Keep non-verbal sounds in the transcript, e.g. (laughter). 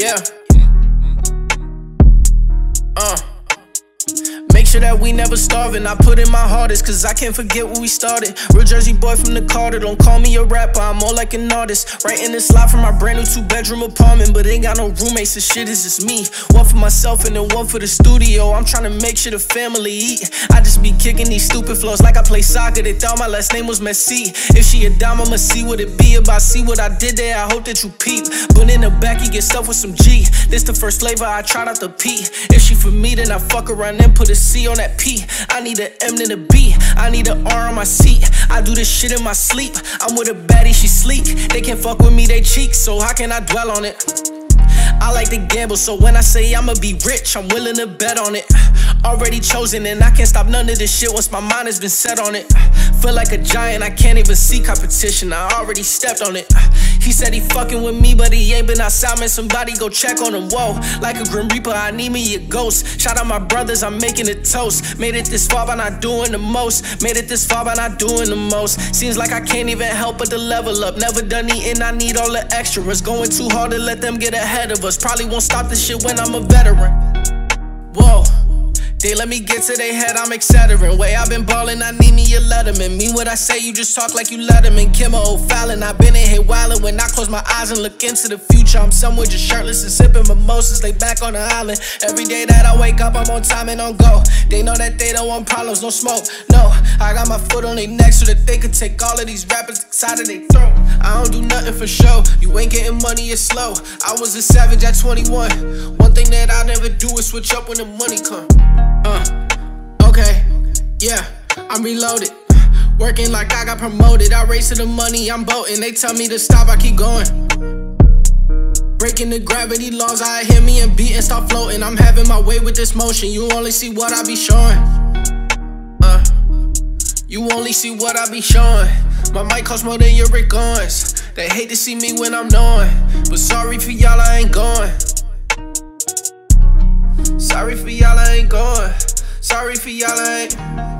Yeah. Sure that we never starving. I put in my hardest, cause I can't forget where we started. Real Jersey boy from the Carter, don't call me a rapper, I'm more like an artist. Writing this lot from my brand new two bedroom apartment, but ain't got no roommates, this shit is just me. One for myself and then one for the studio. I'm trying to make sure the family eat. I just be kicking these stupid flows like I play soccer. They thought my last name was Messi. If she a dime, I'ma see what it be about. See what I did there, I hope that you peep. But in the back, you get stuff with some G. This the first flavor I tried out the P. If she for me, then I fuck around and put a C on that P. I need an M and a B. I need an R on my seat. I do this shit in my sleep. I'm with a baddie, she sleek. They can't fuck with me, they cheek. So how can I dwell on it? I like to gamble, so when I say I'ma be rich, I'm willing to bet on it. (sighs) Already chosen, and I can't stop none of this shit once my mind has been set on it. (sighs) Feel like a giant, I can't even see competition, I already stepped on it. (sighs) He said he fucking with me, but he ain't been outside, man. Somebody go check on him. Whoa, like a Grim Reaper, I need me a ghost. Shout out my brothers, I'm making a toast. Made it this far by not doing the most. Made it this far by not doing the most. Seems like I can't even help but to level up. Never done eating, I need all the extras. Going too hard to let them get ahead of us. Probably won't stop this shit when I'm a veteran. Whoa. They let me get to their head, I'm etc. Way I've been ballin', I need me a letterman. Mean what I say, you just talk like you Letterman. Kim old Fallon, i been in here wildin'. When I close my eyes and look into the future, I'm somewhere just shirtless and sipping mimosas. Lay back on the island. Every day that I wake up, I'm on time and on go. They know that they don't want problems, no smoke. No, I got my foot on their neck so that they could take all of these rappers inside of their throat. I don't do nothing for show. You ain't getting money, it's slow. I was a savage at 21. One thing that I'll never do is switch up when the money come. Uh, okay, yeah, I'm reloaded. Working like I got promoted. I race to the money, I'm boating. They tell me to stop, I keep going. Breaking the gravity laws, I hit me and beat and start floating. I'm having my way with this motion. You only see what I be showing. Uh, you only see what I be showing. My mic costs more than your guns. They hate to see me when I'm knowing. But sorry for y'all, I ain't going. Sorry for y'all, I ain't going. Sorry for y'all, I ain't.